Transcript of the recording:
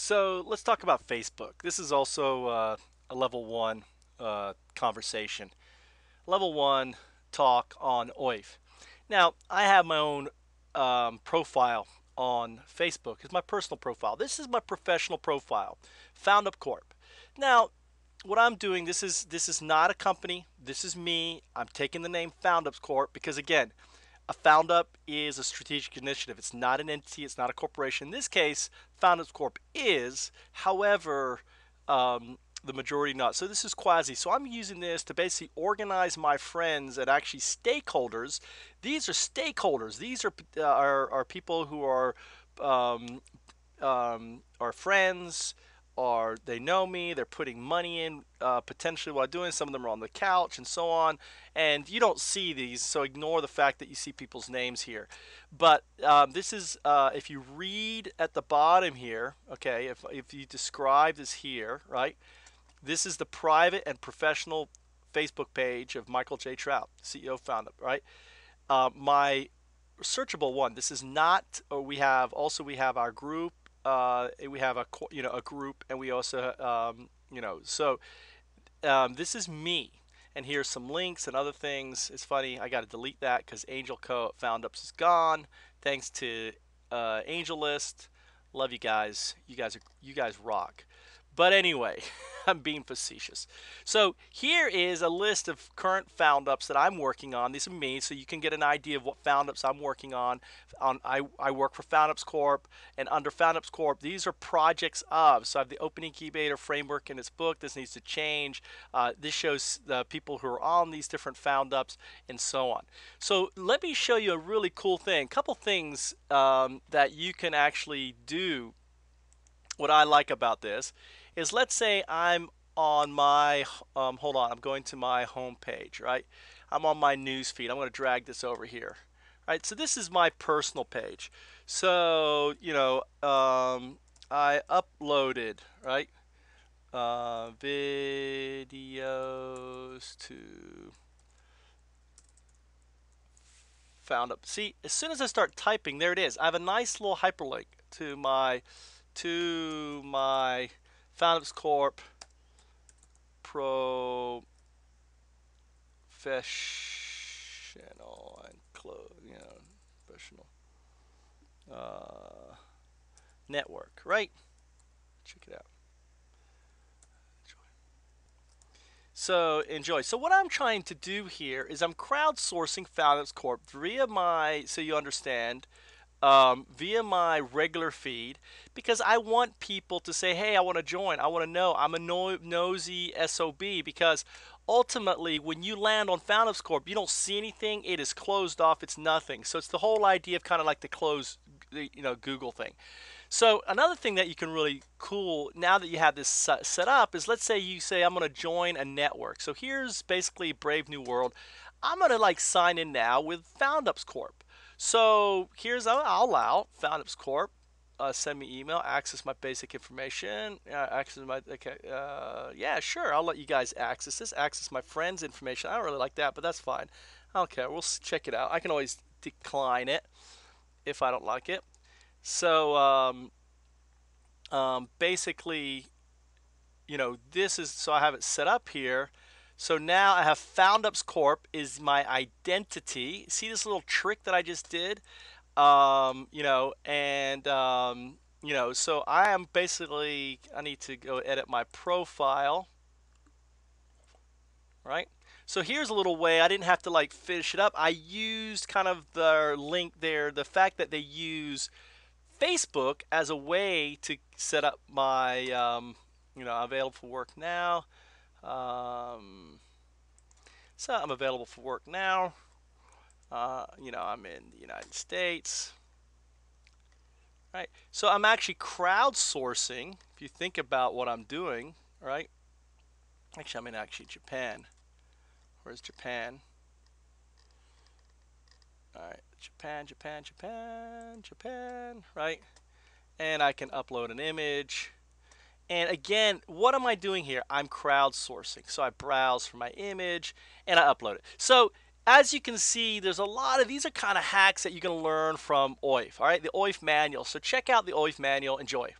So let's talk about Facebook. This is also uh, a level one uh, conversation. Level one talk on OIF. Now, I have my own um, profile on Facebook. It's my personal profile. This is my professional profile, FoundUp Corp. Now, what I'm doing, this is this is not a company. This is me. I'm taking the name FoundUp Corp because again, a FoundUp is a strategic initiative. It's not an entity. It's not a corporation. In this case, FoundUp Corp is. However, um, the majority not. So this is quasi. So I'm using this to basically organize my friends and actually stakeholders. These are stakeholders. These are uh, are, are people who are um, um, are friends, are they know me they're putting money in uh, potentially while doing some of them are on the couch and so on. And you don't see these so ignore the fact that you see people's names here. But um, this is uh, if you read at the bottom here okay if, if you describe this here right this is the private and professional facebook page of michael j. Trout ceo founder right? Uh, my searchable one this is not or we have also we have our group uh, we have a you know a group, and we also um, you know so um, this is me. And here's some links and other things. It's funny, I got to delete that because Angel Co. FoundUps is gone. Thanks to uh, AngelList. Love you guys. You guys are you guys rock. But anyway, I'm being facetious. So here is a list of current found ups that I'm working on. These are me, so you can get an idea of what found ups I'm working on. on I, I work for FoundUps Corp, and under FoundUps Corp, these are projects of. So I have the Open Incubator framework in its book. This needs to change. Uh, this shows the people who are on these different found ups and so on. So let me show you a really cool thing. A couple things um, that you can actually do. What I like about this is let's say I'm on my, um, hold on, I'm going to my home page, right? I'm on my news feed. I'm going to drag this over here. Right, so this is my personal page. So, you know, um, I uploaded, right, uh, videos to found up. See, as soon as I start typing, there it is. I have a nice little hyperlink to my, to my FoundUps Corp Pro. professional and close, you know, professional uh, network, right? Check it out. So enjoy. So what I'm trying to do here is I'm crowdsourcing FoundUps Corp via my, so you understand, um, via my regular feed because I want people to say, hey, I want to join. I want to know. I'm a no- nosy SOB because ultimately, when you land on FoundUps Corp, you don't see anything. It is closed off. It's nothing. So it's the whole idea of kind of like the closed, you know, Google thing. So another thing that you can really cool now that you have this set up is let's say you say I'm going to join a network. So here's basically Brave New World. I'm going to like sign in now with FoundUps Corp. So here's I'll allow FoundUps Corp. Uh, send me email, access my basic information, uh, access my okay, uh, yeah, sure, I'll let you guys access this, access my friends' information. I don't really like that, but that's fine. Okay, we'll check it out. I can always decline it if I don't like it. So um, um, basically, you know, this is so I have it set up here. So now I have FoundUps Corp is my identity. See this little trick that I just did? Um, you know, and, um, you know, so I am basically, I need to go edit my profile, right? So here's a little way, I didn't have to like finish it up. I used kind of the link there, the fact that they use Facebook as a way to set up my, um, you know, available for work now. Um, so I'm available for work now. Uh, you know, I'm in the United States. Right. So I'm actually crowdsourcing. If you think about what I'm doing, right? Actually, I'm in actually Japan. Where's Japan? All right, Japan, Japan, Japan, Japan, right? And I can upload an image. And again, what am I doing here? I'm crowdsourcing. So I browse for my image and I upload it. So as you can see, there's a lot of these are kind of hacks that you can learn from OIF. All right, the OIF manual. So check out the OIF manual. Enjoy.